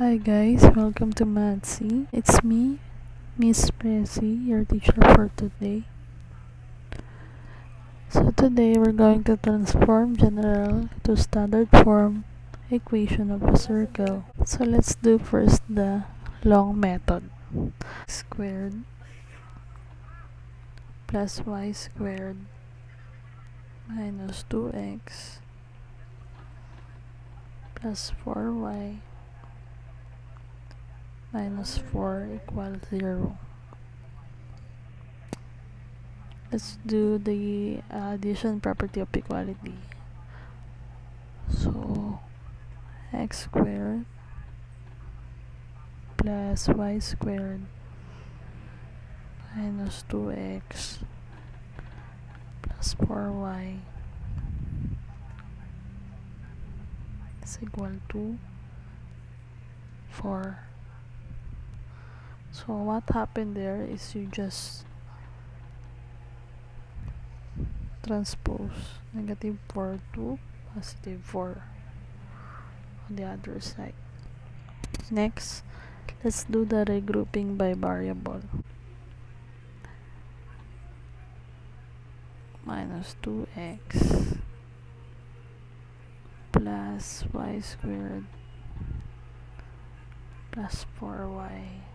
Hi guys, welcome to Matsy. It's me, Miss Pressy, your teacher for today. So today we're going to transform general to standard form equation of a circle. So let's do first the long method. Squared plus y squared minus 2x plus 4y minus 4 equals 0. Let's do the addition property of equality. So, x squared plus y squared minus 2x plus 4y is equal to 4 so what happened there is you just transpose negative 4 to positive 4 on the other side. Next let's do the regrouping by variable. Minus 2x plus y squared plus 4y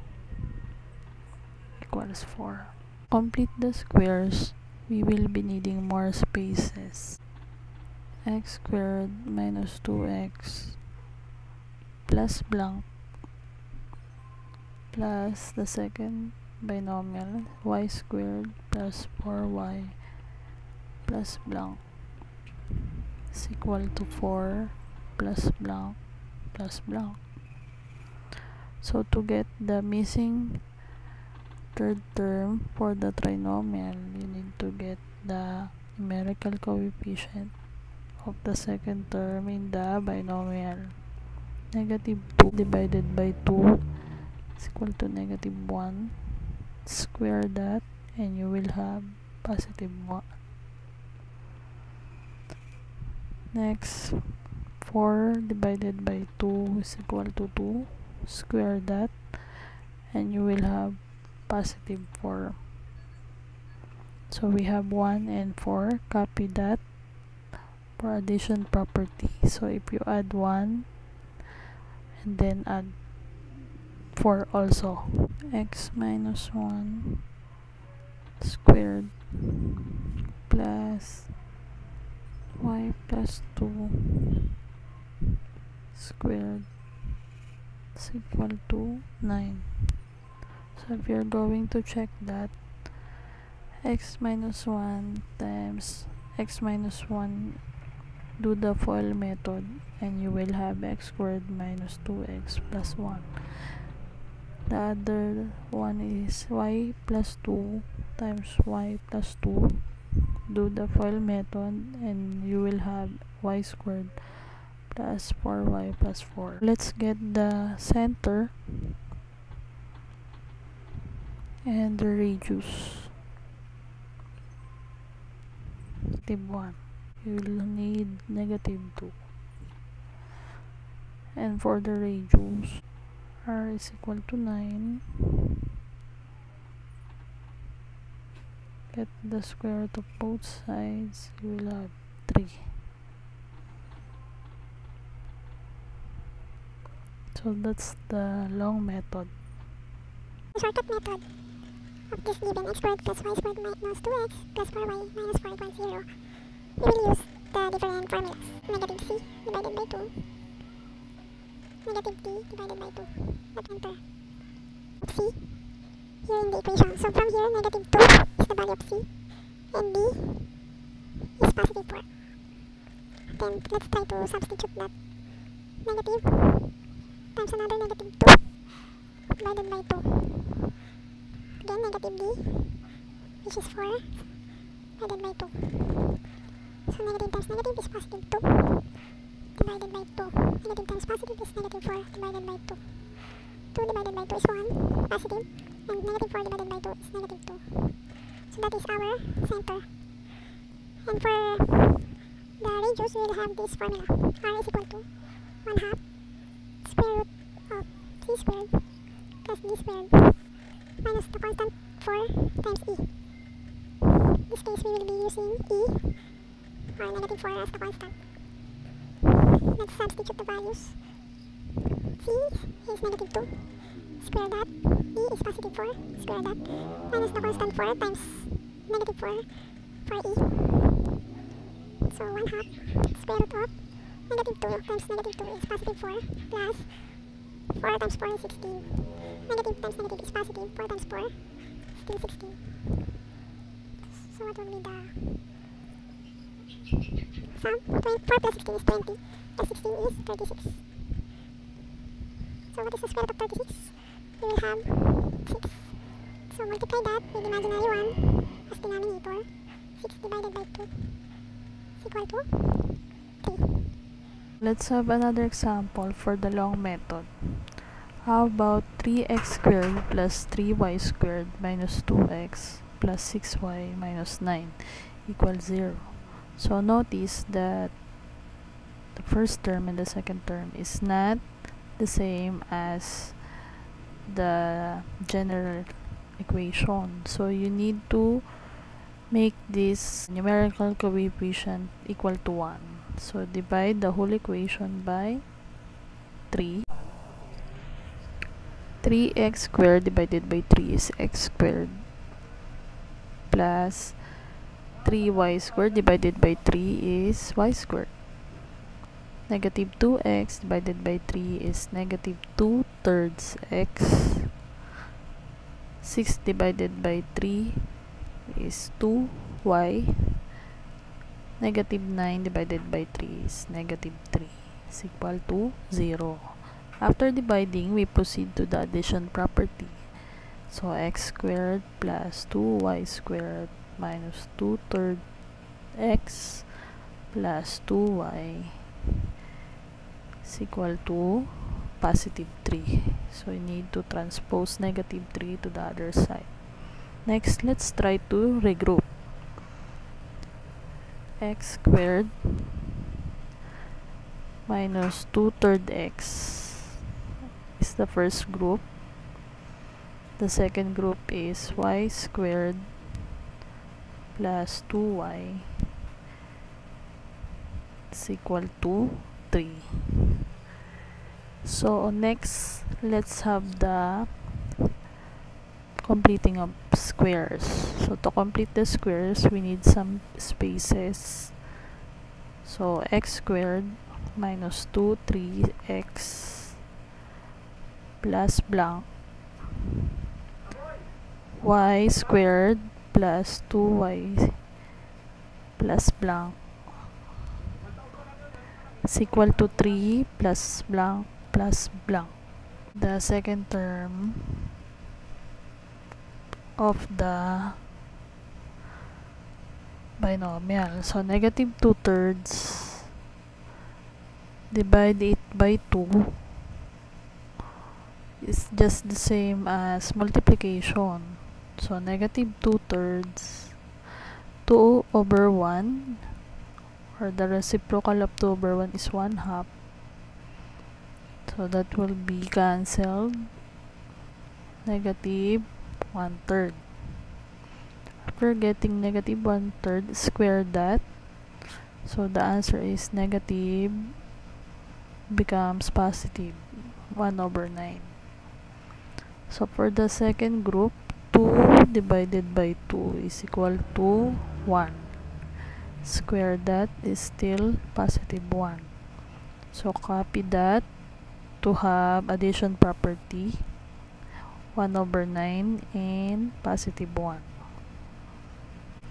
equals 4. Complete the squares, we will be needing more spaces. x squared minus 2x plus blank plus the second binomial y squared plus 4y plus blank is equal to 4 plus blank plus blank. So to get the missing third term for the trinomial, you need to get the numerical coefficient of the second term in the binomial. Negative 2 divided by 2 is equal to negative 1. Square that and you will have positive 1. Next, 4 divided by 2 is equal to 2. Square that and you will have positive 4 so we have 1 and 4 copy that for addition property. So if you add 1 and then add 4 also x minus 1 squared plus y plus 2 squared is equal to 9 so if you're going to check that x minus 1 times x minus 1 do the FOIL method and you will have x squared minus 2x plus 1 the other one is y plus 2 times y plus 2 do the FOIL method and you will have y squared plus 4y plus 4 let's get the center and the radius negative 1 you will need negative 2 and for the radius r is equal to 9 get the square root of both sides you will have 3 so that's the long method. Shortcut method this given x squared plus y squared minus 2x plus 4y minus 4 equals 0. We will use the different formulas. Negative c divided by 2. Negative d divided by 2. Let enter c here in the equation. So from here, negative 2 is the value of c. And d is positive 4. Then let's try to substitute that. Negative times another negative 2 divided by 2 again negative d which is 4 divided by 2 so negative times negative is positive 2 divided by 2 negative times positive is negative 4 divided by 2 2 divided by 2 is 1 positive. And negative 4 divided by 2 is negative 2 so that is our center. And for the radius we will have this formula. R is equal to 1 half square root of t squared plus d squared minus the constant 4 times e. In this case, we will be using e or negative 4 as the constant. Let's substitute the values. c is negative 2, square that, e is positive 4, square that, minus the constant 4 times negative 4 for e. So 1 half square root of negative 2 times negative 2 is positive 4 plus 4 times 4 is 16. Negative times negative is positive. 4 times 4 still 16. So what will be the sum? 4 plus 16 is 20. Plus 16 is 36. So what is the square root of 36? We will have 6. So multiply that with imaginary 1 as denominator. 6 divided by 2 is equal to 3. Let's have another example for the long method. How about 3x squared plus 3y squared minus 2x plus 6y minus 9 equals 0. So notice that the first term and the second term is not the same as the general equation. So you need to make this numerical coefficient equal to 1. So divide the whole equation by 3. 3x squared divided by 3 is x squared plus 3y squared divided by 3 is y squared. Negative 2x divided by 3 is negative 2 thirds x. 6 divided by 3 is 2y. Negative 9 divided by 3 is negative 3 is equal to 0. After dividing, we proceed to the addition property. So x squared plus 2y squared minus 2 third x plus 2y is equal to positive 3. So we need to transpose negative 3 to the other side. Next, let's try to regroup. x squared minus 2 third x the first group. The second group is y squared plus 2y is equal to 3. So next, let's have the completing of squares. So to complete the squares, we need some spaces. So x squared minus 2 3x plus blank y squared plus 2y plus blank is equal to 3 plus blank plus blank. The second term of the binomial. So, negative 2 thirds divide it by 2 is just the same as multiplication. So, negative 2 thirds 2 over 1 or the reciprocal of 2 over 1 is 1 half. So, that will be cancelled. Negative 1 third. After getting negative 1 third, square that. So, the answer is negative becomes positive 1 over 9. So, for the second group, 2 divided by 2 is equal to 1. Square that is still positive 1. So, copy that to have addition property 1 over 9 and positive 1.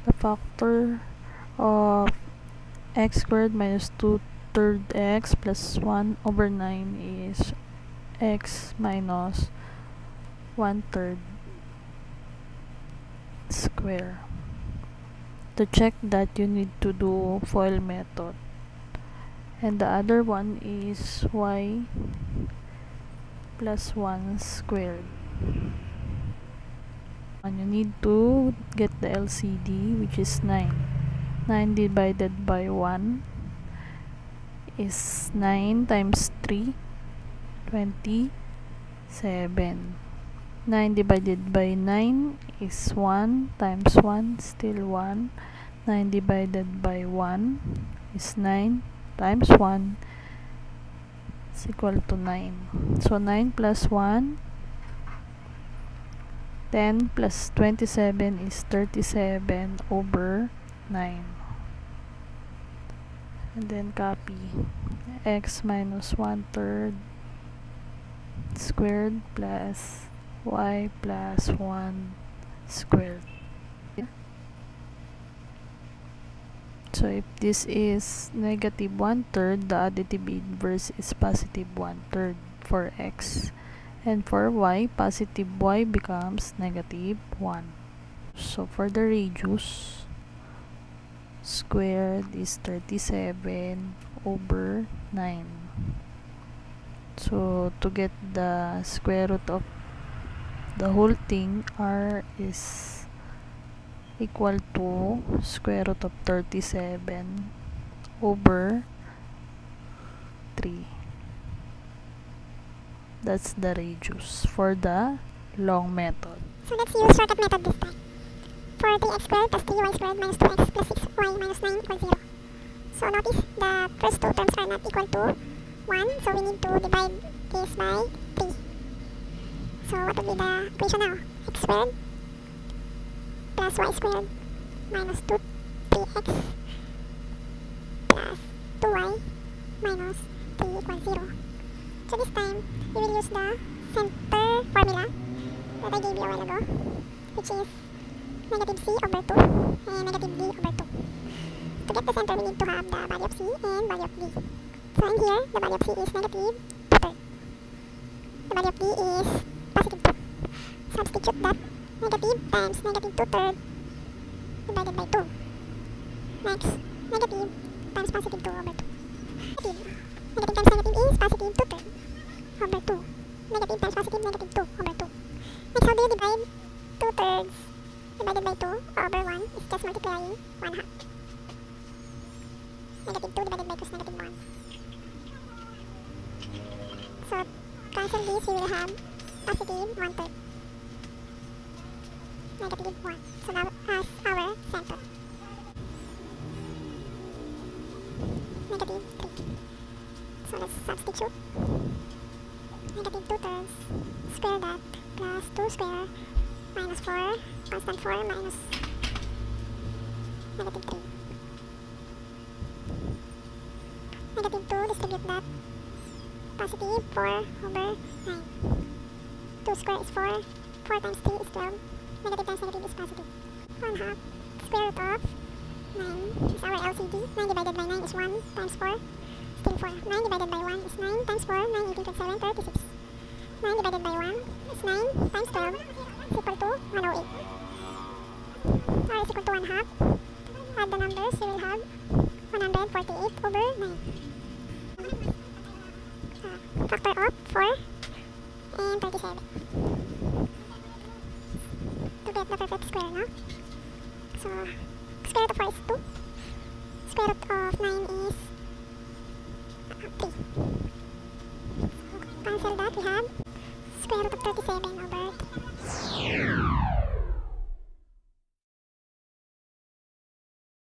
The factor of x squared minus 2 third x plus 1 over 9 is x minus 1 third square. To check that you need to do FOIL method. And the other one is y plus 1 squared. And you need to get the LCD which is 9. 9 divided by 1 is 9 times 3 26 7. 9 divided by 9 is 1 times 1 still 1. 9 divided by 1 is 9 times 1 is equal to 9. So 9 plus 1 10 plus 27 is 37 over 9. And then copy x minus 1 third squared plus y plus 1 squared. So if this is negative 1 third, the additive inverse is positive 1 third for x. And for y, positive y becomes negative 1. So for the radius, squared is 37 over 9. So to get the square root of the whole thing, r is equal to square root of 37 over 3. That's the radius for the long method. So let's use shortcut method this time. For 3x squared plus 3y squared minus 2x plus 6y minus 9 equals 0. So notice the first two terms are not equal to 1, so we need to divide this by 3. So what would be the equation now? x squared plus y squared minus 2 3x plus 2y minus 3 equals 0. So this time, we will use the center formula that I gave you a while ago, which is negative c over 2 and negative d over 2. To get the center, we need to have the value of c and value of d. So in here, the value of c is negative 2 thirds. The value of d is positive 2. Substitute that negative times negative 2 thirds divided by 2. Next, negative times positive 2 over 2. Negative. Times negative is positive 2 thirds over 2. Negative times positive negative 2 over 2. Next, how do you divide 2 thirds divided by 2 over 1 is just multiplying 1 half. Negative 2 divided by 2 is negative 1. So, cancel this, we will have positive 1 third. Negative 1. So now as our center. Negative 3. So let's substitute. Negative 2 thirds. Square that. Plus 2 square. Minus 4. Constant 4 minus negative 3. Negative 2. Distribute that. Positive 4 over 9. 2 square is 4. 4 times 3 is 12. Negative times negative is positive. 1 half. Square root of 9 is our LCD. 9 divided by 9 is 1 times 4. Still 4. 9 divided by 1 is 9 times 4. 9, 18, 27, 36. 9 divided by 1 is 9 times 12 is equal to 108. R is equal to 1 half. Add the numbers, you will have 148 over 9. Uh, factor of 4 and 37. To get the perfect square, no? So, square root of 4 is 2. Square root of 9 is uh, 3. Cancel that, we have square root of 37 over 3.